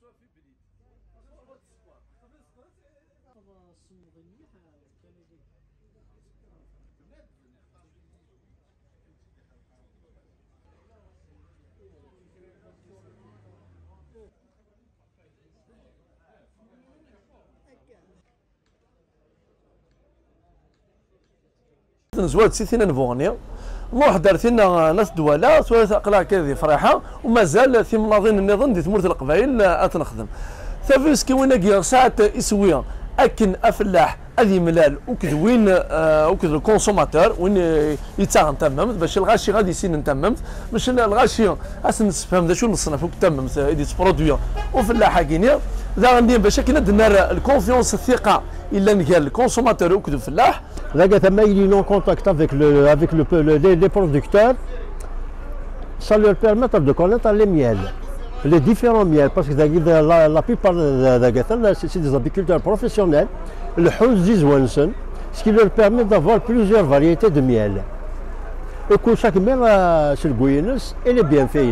سوا في بليد سوا سيتينا نفوغنيا نروح دارتينا ناس دوالا سواء أقلاع كذي فريحة ومازال في مناظين النظام دي ثمورة القبائل أتنخدم. ثافيسكي وين ساعات يسوي أكن أفلاح هذه ملال وكذ وين آه وكذ الكونسوماتور وين يتاغن تممت باش الغاشي غادي يسين نتممت باش الغاشي اس نفهم ذا شو نصنف وك تممت إيدي برودوي وفلاحة كينيا. ذا غندير باش كي ندير الكونفيونس الثقه الا نقال الكونسوماتور وكذ الفلاح Là, il est en contact avec, le, avec le, le, les, les, producteurs. Ça leur permet de connaître les miels, les différents miels, parce que la, la plupart des c'est des apiculteurs professionnels, le Zizwansen, ce qui leur permet d'avoir plusieurs variétés de miel. Et que chaque miel, c'est le il est bien fait.